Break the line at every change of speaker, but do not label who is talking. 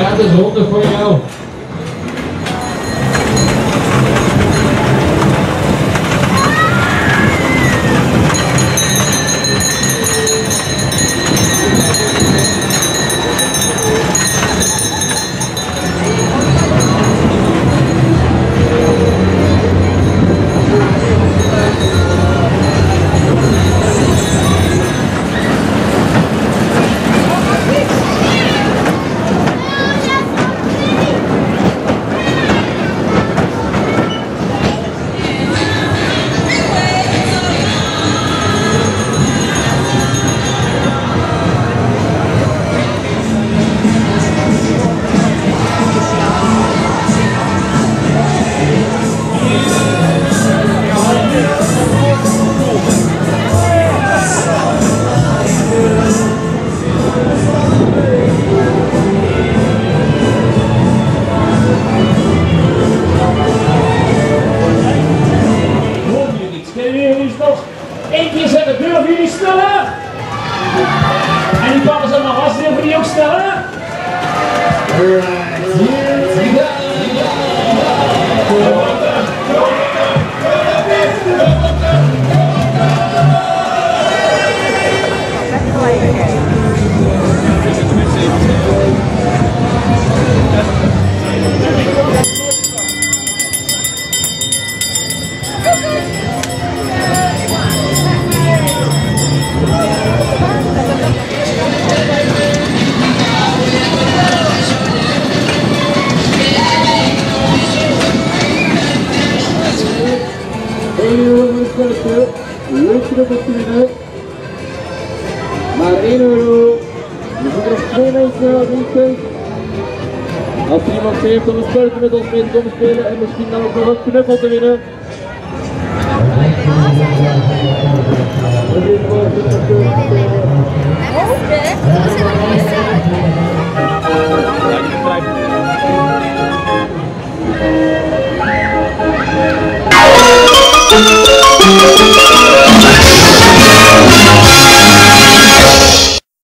gratis ronde voor jou.
Yeah.
Leuk dat het winnen. Maar 1 euro. Er zitten nog twee mensen aan het Als er iemand heeft om een spelletje met ons mee te komen spelen en misschien dan ook nog een knuffel te winnen.